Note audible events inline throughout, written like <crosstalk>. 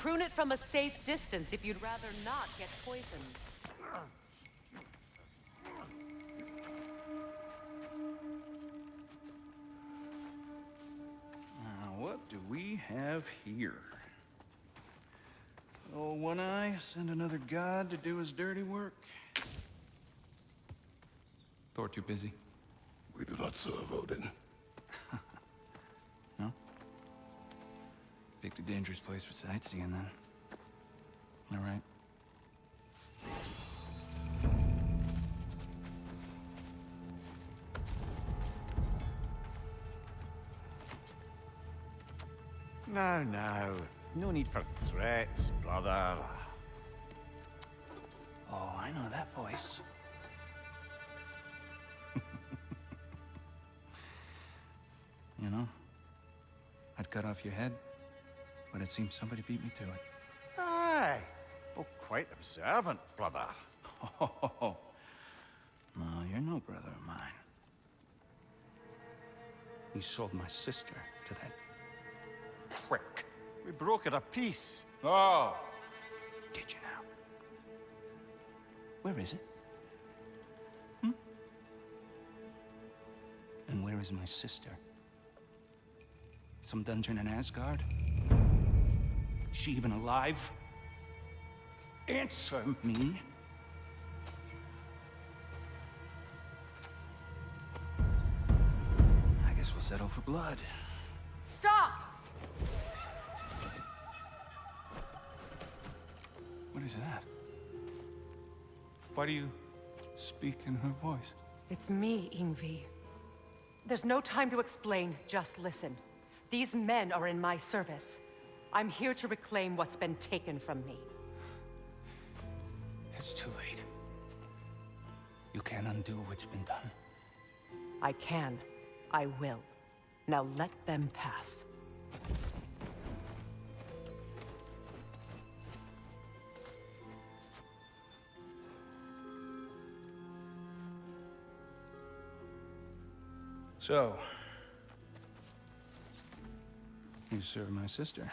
Prune it from a safe distance if you'd rather not get poisoned. Now, what do we have here? Oh, One Eye, send another god to do his dirty work. Thor too busy? We do not serve Odin. Picked a dangerous place for sightseeing, then. All right. No, no. No need for threats, brother. Oh, I know that voice. <laughs> you know, I'd cut off your head, but it seems somebody beat me to it. Aye. Oh, quite observant, brother. Oh, no, you're no brother of mine. You sold my sister to that prick. We broke it a piece. Oh! Did you now? Where is it? Hmm? And where is my sister? Some dungeon in Asgard? She even alive? Answer me. I guess we'll settle for blood. Stop! What is that? Why do you speak in her voice? It's me, Ingvi. There's no time to explain, just listen. These men are in my service. I'm here to reclaim what's been taken from me. It's too late. You can't undo what's been done. I can. I will. Now let them pass. So, you serve my sister.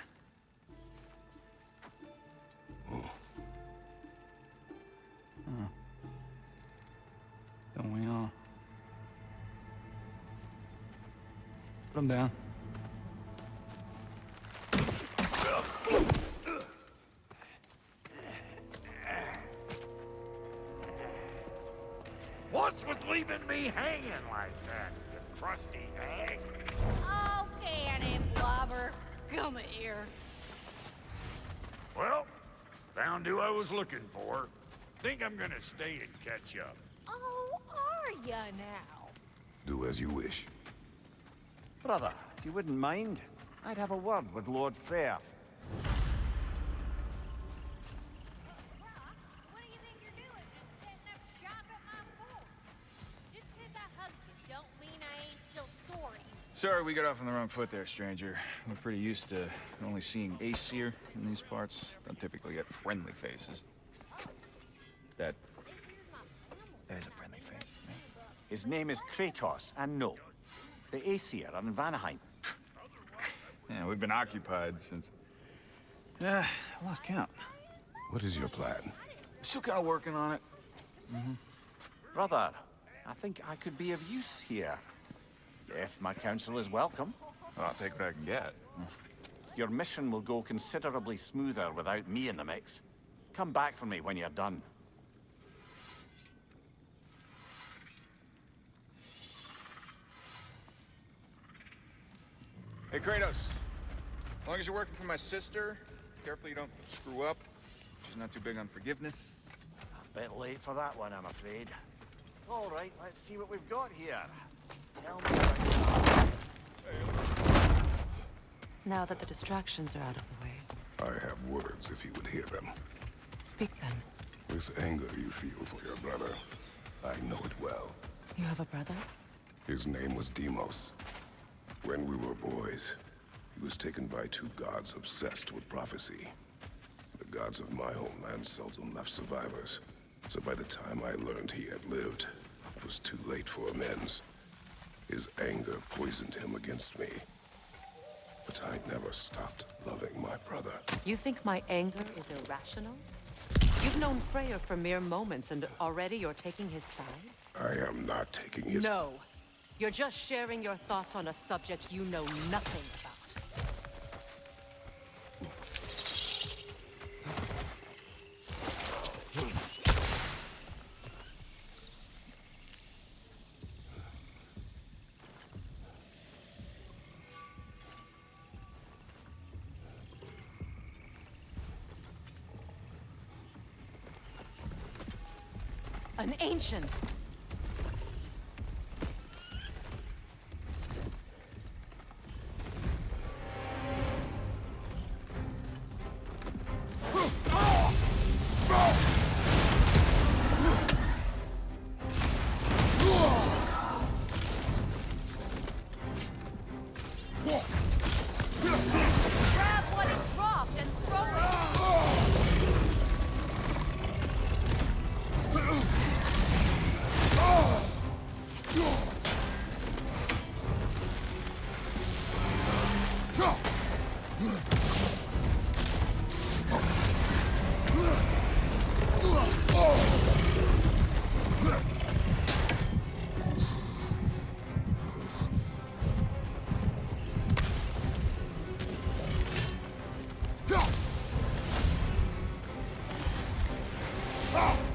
Put him down. What's with leaving me hanging like that, you crusty hag? Oh, Cannon Blobber, come here. Well, found who I was looking for. Think I'm gonna stay and catch up. Oh, are ya now? Do as you wish. Brother, if you wouldn't mind, I'd have a word with Lord Freyr. What do you think you're doing? Just setting up shop at my fort? Just 'cause I hugged you don't mean I ain't still sorry. Sorry we got off on the wrong foot there, stranger. We're pretty used to only seeing Aesir in these parts. Don't typically get friendly faces. That... that is a friendly face. right? His name is Kratos, and no, the Aesir are in Vanaheim. Yeah, we've been occupied since... Uh, yeah, I lost count. What is your plan? Still kind of working on it. Mm-hmm. Brother, I think I could be of use here. If my counsel is welcome, Well, I'll take what I can get. Mm. your mission will go considerably smoother without me in the mix. Come back for me when you're done. Hey, Kratos. As long as you're working for my sister, careful you don't screw up. She's not too big on forgiveness. A bit late for that one, I'm afraid. All right, let's see what we've got here. Tell me about Now that the distractions are out of the way, I have words if you would hear them. speak then. This anger you feel for your brother, I know it well. You have a brother? His name was Deimos. When we were boys, he was taken by two gods obsessed with prophecy. The gods of my homeland seldom left survivors, so by the time I learned he had lived, it was too late for amends. His anger poisoned him against me. But I never stopped loving my brother. You think my anger is irrational? You've known Freyr for mere moments, and already you're taking his side? I am not taking his... No. You're just sharing your thoughts on a subject you know nothing about. An ancient! Grab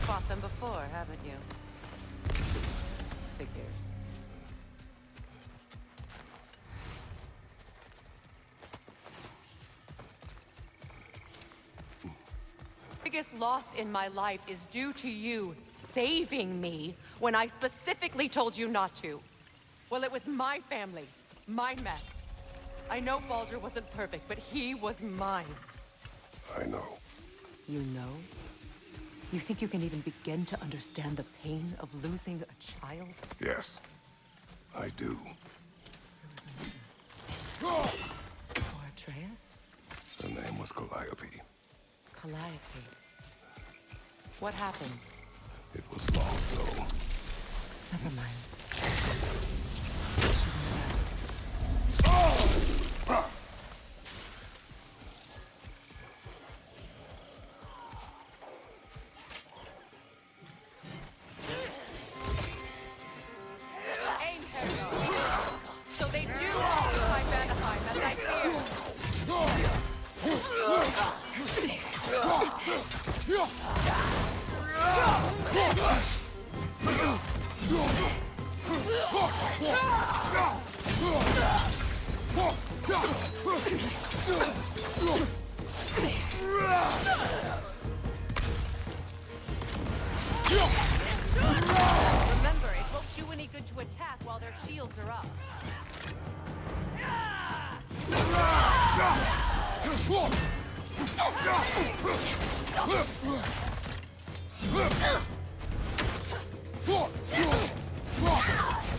fought them before, haven't you? Figures. Biggest loss in my life is due to you saving me when I specifically told you not to. Well, it was my family, my mess. I know Baldur wasn't perfect, but he was mine. I know. You know? You think you can even begin to understand the pain of losing a child? Yes. I do. Or Atreus? Her name was Calliope. Calliope. What happened? It was long ago. Never mind. Remember, it won't do any good to attack while their shields are up. You're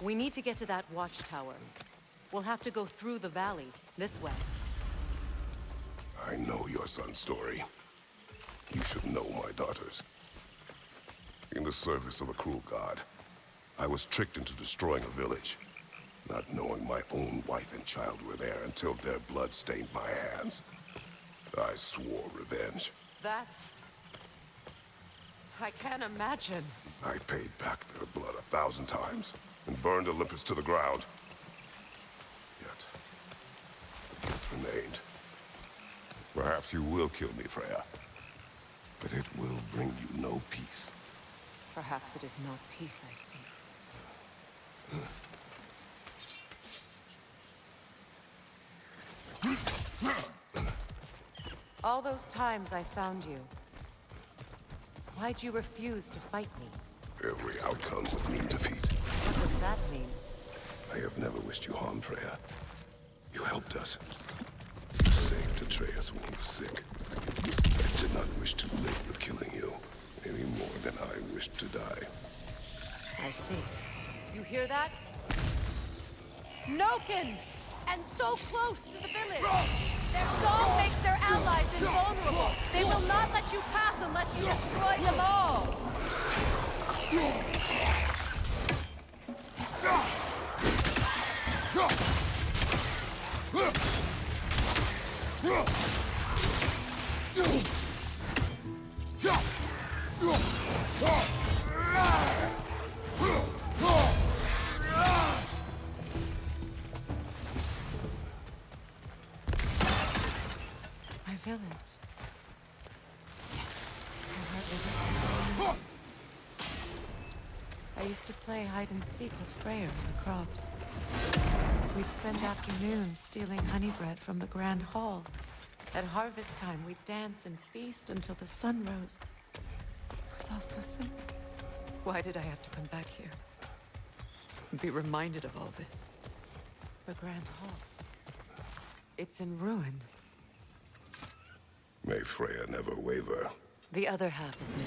We need to get to that watchtower. We'll have to go through the valley, this way. I know your son's story. You should know my daughter's. In the service of a cruel god, I was tricked into destroying a village, not knowing my own wife and child were there until their blood stained my hands. I swore revenge. That's... I can't imagine. I paid back their blood a thousand times and burned Olympus to the ground. Yet, the remained. Perhaps you will kill me, Freya. But it will bring you no peace. Perhaps it is not peace I seek. All those times I found you, why'd you refuse to fight me? Every outcome would mean defeat. What does that mean? I have never wished you harm, Freya. You helped us. You saved Atreus when he was sick. I did not wish to live with killing you, any more than I wished to die. I see. You hear that? Nokken! And so close to the village! Their song makes their allies invulnerable! They will not let you pass unless you destroy them all! Used to play hide and seek with Freya in the crops. We'd spend afternoons stealing honey bread from the Grand Hall. At harvest time, we'd dance and feast until the sun rose. It was all so simple. Why did I have to come back here? Be reminded of all this. The Grand Hall. It's in ruin. May Freya never waver. The other half is missing.